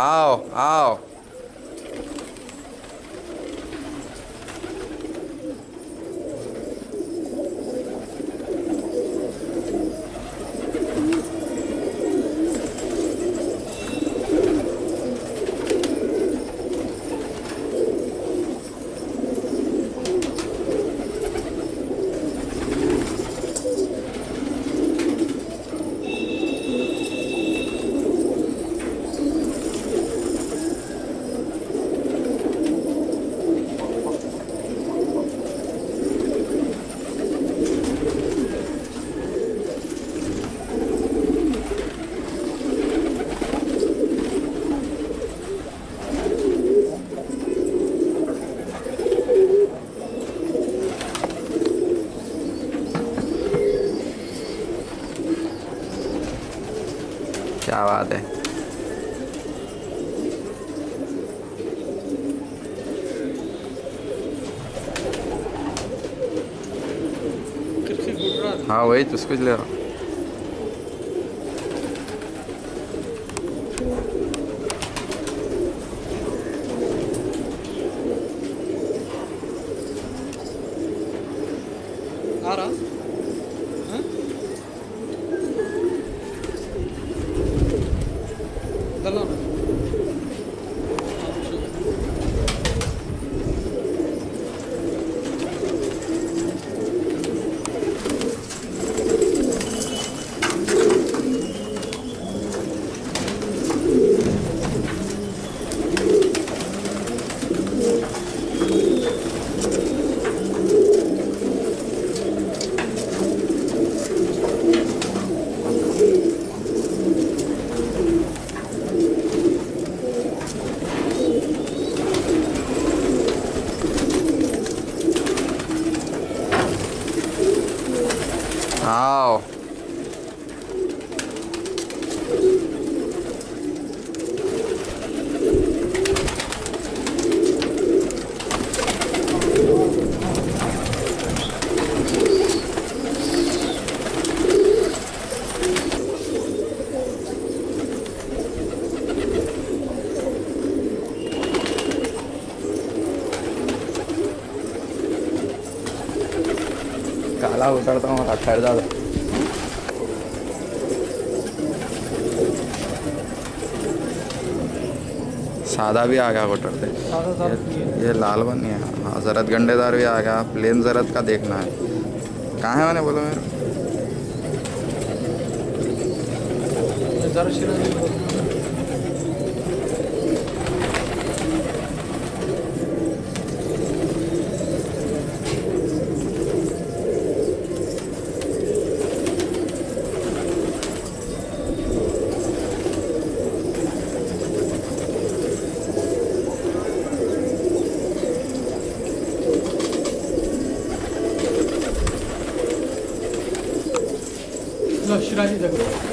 Ow, ow. क्या बात है हाँ वही तो उसको ले रहा हूँ। आ रहा हाँ? दला ना Wow. काला उतरता हूँ और ठहर जाता सादा भी आ गया सादा ये, ये लाल बन नहीं है हाँ जरद गंडेदार भी आ गया। प्लेन जरत का देखना है। कहाँ है मैंने बोलो मेरे? जरा शिरा नहीं बोल लो शिराजी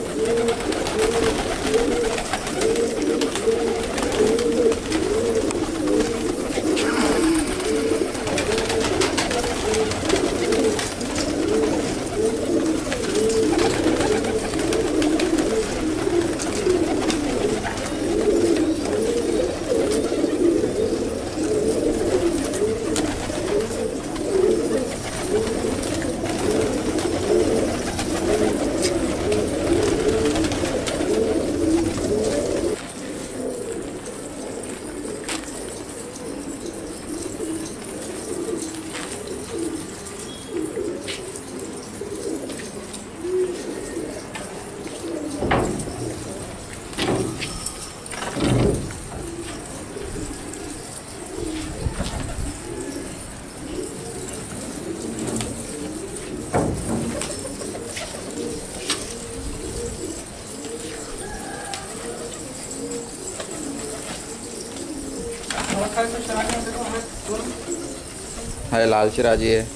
है लाल शिराजी है।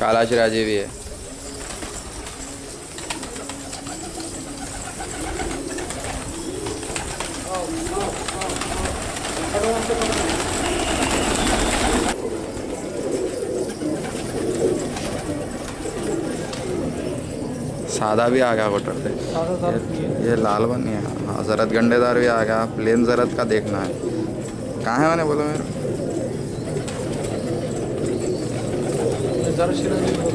काला शिराजी भी है। सादा भी आ गया होटल से ये, ये लाल बन गया। हाँ ज़रत गंडेदार भी आ गया। प्लेन ज़रत का देखना है। कहाँ है मैंने बोलो मेरे? जरा शिराजी बोल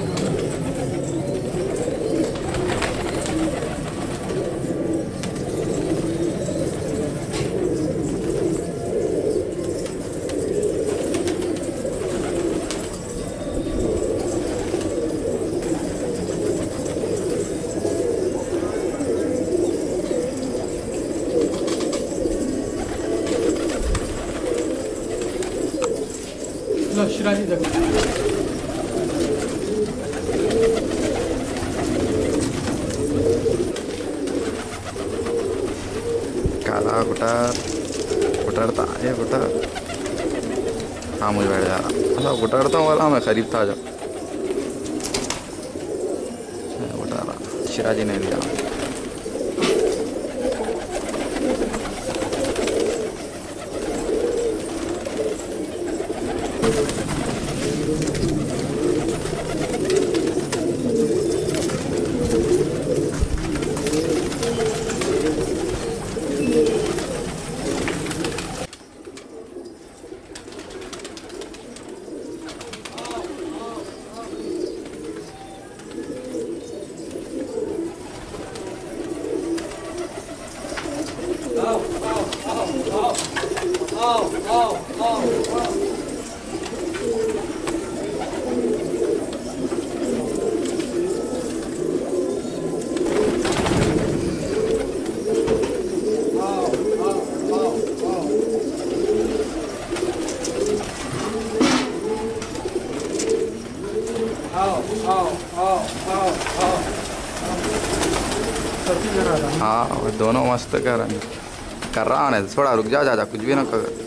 लो शिराजी दगड काला गुटार, गुटर ये गुटार। हाँ मुझे बैठ जा। रहा अच्छा गुटर हूँ वाला मैं खरीदता जाऊँ गुटारा। शिराजी नहीं लिया सर्दी में रहा था हाँ वो दोनों मस्त कर रहे हैं। कर रहा है, थोड़ा रुक जा जा, कुछ भी ना कर।